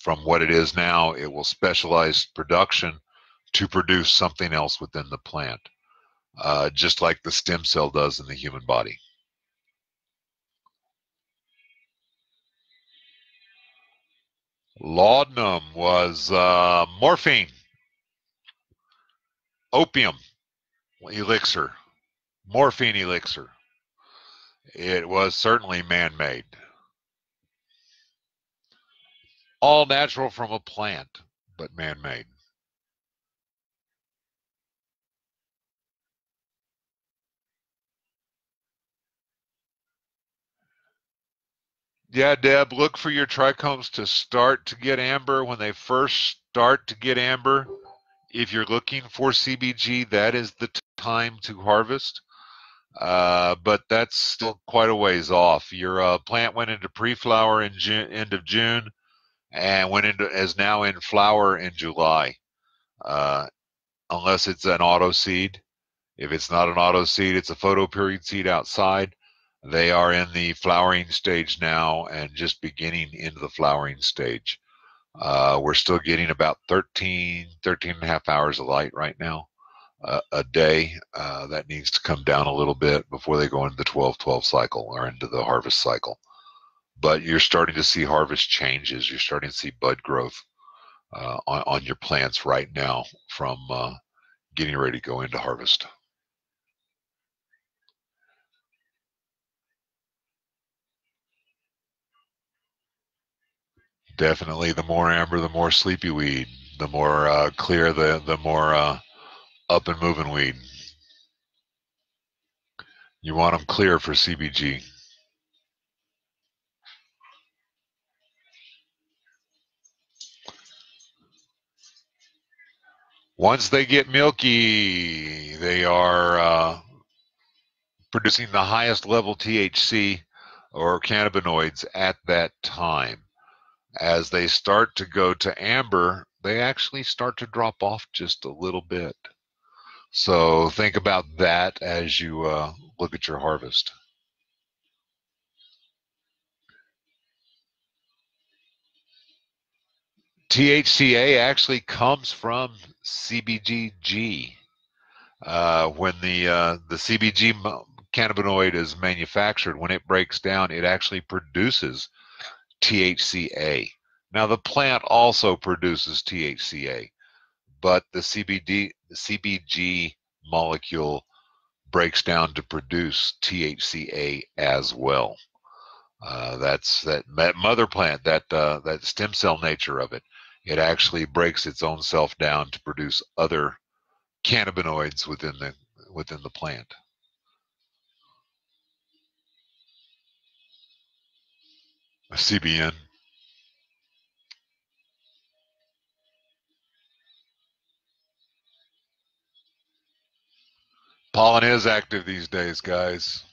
from what it is now, it will specialize production to produce something else within the plant, uh, just like the stem cell does in the human body. Laudanum was uh, morphine, opium elixir, morphine elixir. It was certainly man made. All natural from a plant, but man made. Yeah, Deb, look for your trichomes to start to get amber. When they first start to get amber, if you're looking for CBG, that is the time to harvest. Uh, but that's still quite a ways off. Your uh, plant went into pre-flower in June, end of June, and went into is now in flower in July, uh, unless it's an auto seed. If it's not an auto seed, it's a photoperiod seed outside. They are in the flowering stage now and just beginning into the flowering stage. Uh, we're still getting about 13, 13 and a half hours of light right now uh, a day. Uh, that needs to come down a little bit before they go into the 12 12 cycle or into the harvest cycle. But you're starting to see harvest changes. You're starting to see bud growth uh, on, on your plants right now from uh, getting ready to go into harvest. Definitely, the more amber, the more sleepy weed. The more uh, clear, the the more uh, up and moving weed. You want them clear for CBG. Once they get milky, they are uh, producing the highest level THC or cannabinoids at that time as they start to go to amber, they actually start to drop off just a little bit. So think about that as you uh, look at your harvest. THCA actually comes from CBGG. Uh, when the uh, the CBG cannabinoid is manufactured, when it breaks down, it actually produces THCA. Now the plant also produces THCA, but the CBD the CBG molecule breaks down to produce THCA as well. Uh, that's that, that mother plant, that uh, that stem cell nature of it. It actually breaks its own self down to produce other cannabinoids within the within the plant. CBN. Pollen is active these days, guys.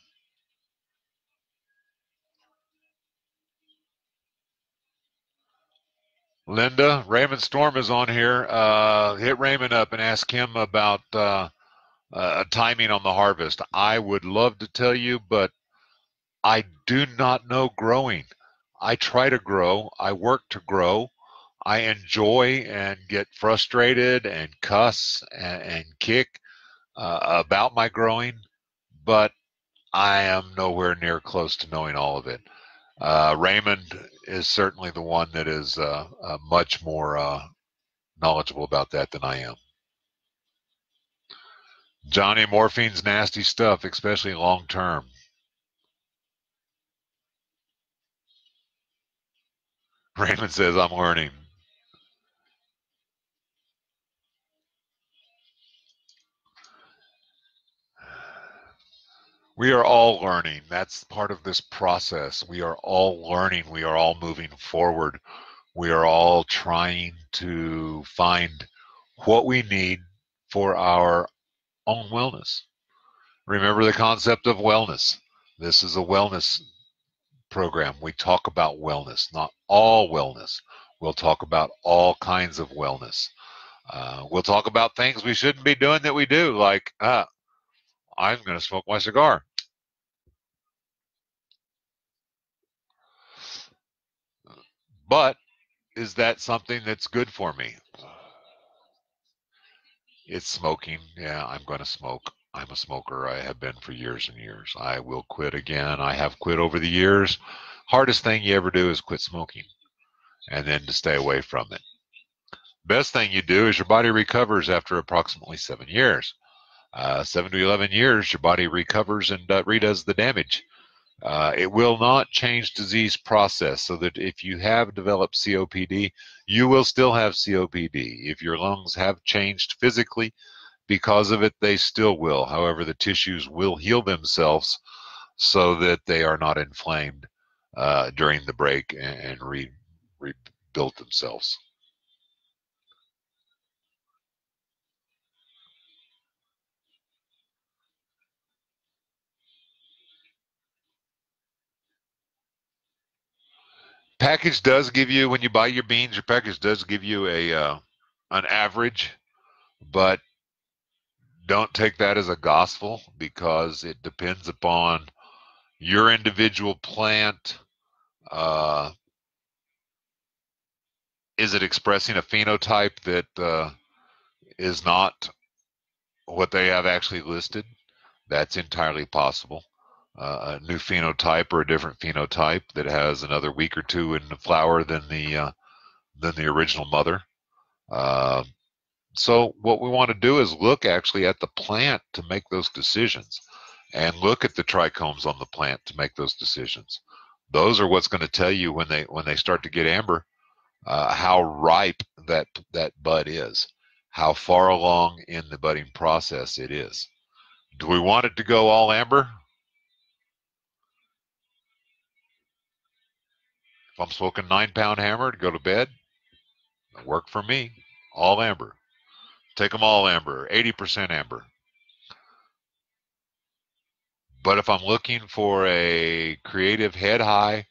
Linda, Raymond Storm is on here. Uh, hit Raymond up and ask him about uh, uh, timing on the harvest. I would love to tell you, but I do not know growing. I try to grow. I work to grow. I enjoy and get frustrated and cuss and, and kick uh, about my growing, but I am nowhere near close to knowing all of it. Uh, Raymond is certainly the one that is uh, uh much more uh, knowledgeable about that than I am. Johnny, morphine's nasty stuff, especially long term. Raymond says, I'm learning. We are all learning. That's part of this process. We are all learning. We are all moving forward. We are all trying to find what we need for our own wellness. Remember the concept of wellness. This is a wellness program, we talk about wellness, not all wellness. We'll talk about all kinds of wellness. Uh, we'll talk about things we shouldn't be doing that we do, like uh, I'm going to smoke my cigar. But is that something that's good for me? It's smoking. Yeah, I'm going to smoke. I'm a smoker. I have been for years and years. I will quit again. I have quit over the years. Hardest thing you ever do is quit smoking and then to stay away from it. Best thing you do is your body recovers after approximately seven years. Uh, seven to 11 years, your body recovers and uh, redoes the damage. Uh, it will not change disease process so that if you have developed COPD, you will still have COPD. If your lungs have changed physically because of it, they still will. However, the tissues will heal themselves so that they are not inflamed uh, during the break and, re, rebuild themselves. package does give you when you buy your beans your package does give you a uh, an average but don't take that as a gospel because it depends upon your individual plant uh, is it expressing a phenotype that uh, is not what they have actually listed that's entirely possible uh, a new phenotype or a different phenotype that has another week or two in the flower than the uh, than the original mother. So what we want to do is look actually at the plant to make those decisions, and look at the trichomes on the plant to make those decisions. Those are what's going to tell you when they when they start to get amber, uh, how ripe that that bud is, how far along in the budding process it is. Do we want it to go all amber? If I'm smoking nine pound hammer to go to bed, work for me. All amber. Take them all amber, 80% amber. But if I'm looking for a creative head high,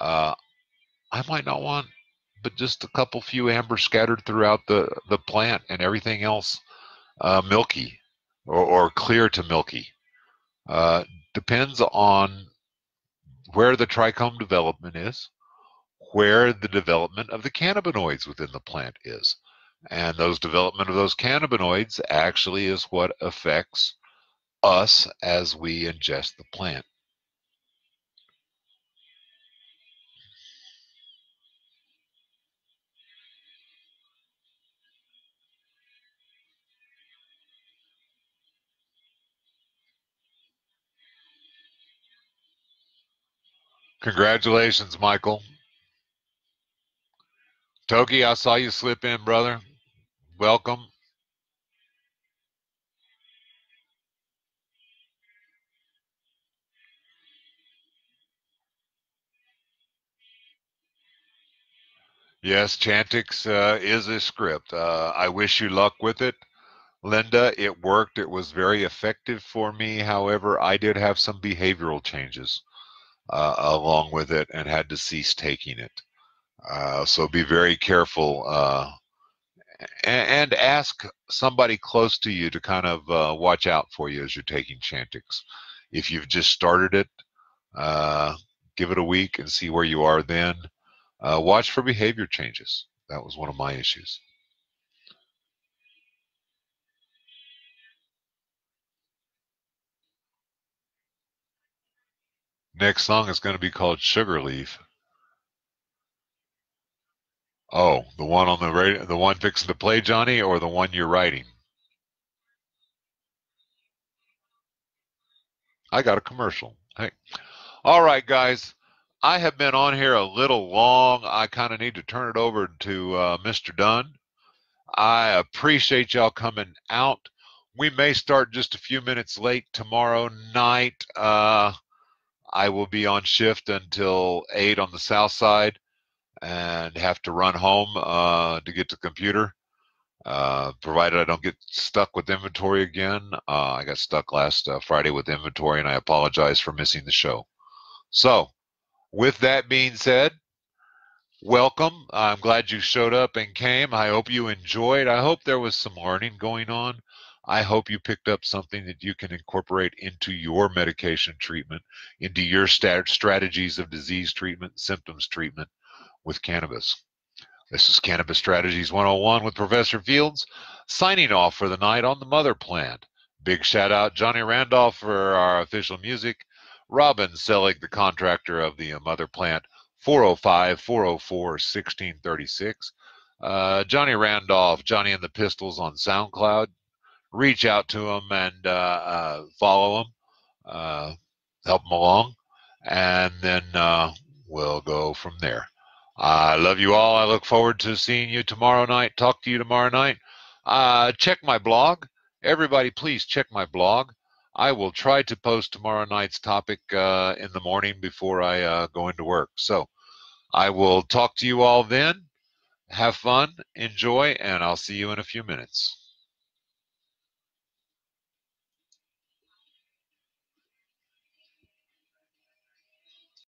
uh, I might not want but just a couple few amber scattered throughout the, the plant and everything else uh, milky or, or, clear to milky. Uh, depends on where the trichome development is where the development of the cannabinoids within the plant is. And those development of those cannabinoids actually is what affects us as we ingest the plant. Congratulations, Michael. Toki, I saw you slip in, brother. Welcome. Yes, Chantix uh, is a script. Uh, I wish you luck with it. Linda, it worked. It was very effective for me. However, I did have some behavioral changes uh, along with it and had to cease taking it. Uh, so be very careful uh, and, ask somebody close to you to kind of uh, watch out for you as you're taking Chantix. If you've just started it, uh, give it a week and see where you are then. Uh, watch for behavior changes. That was one of my issues. Next song is going to be called Sugar Leaf. Oh, the one on the radio, the one fixing to play, Johnny, or the one you're writing? I got a commercial. Hey. All right, guys. I have been on here a little long. I kind of need to turn it over to uh, Mr. Dunn. I appreciate y'all coming out. We may start just a few minutes late tomorrow night. Uh, I will be on shift until 8 on the south side and have to run home uh, to get to the computer. Uh, provided I don't get stuck with inventory again. Uh, I got stuck last uh, Friday with inventory, and I apologize for missing the show. So, with that being said, welcome. I'm glad you showed up and came. I hope you enjoyed. I hope there was some learning going on. I hope you picked up something that you can incorporate into your medication treatment, into your strategies of disease treatment, symptoms treatment with cannabis. This is Cannabis Strategies 101 with Professor Fields, signing off for the night on the Mother Plant. Big shout out Johnny Randolph for our official music. Robin Selig, the contractor of the Mother Plant, 405 404 1636. Uh, Johnny Randolph, Johnny and the Pistols on SoundCloud. Reach out to him and uh, uh, follow him, uh, help him along, and then uh, we'll go from there. I love you all. I look forward to seeing you tomorrow night. Talk to you tomorrow night. Uh, check my blog. Everybody, please check my blog. I will try to post tomorrow night's topic uh, in the morning before I uh, go into work. So I will talk to you all then. Have fun, enjoy, and I'll see you in a few minutes.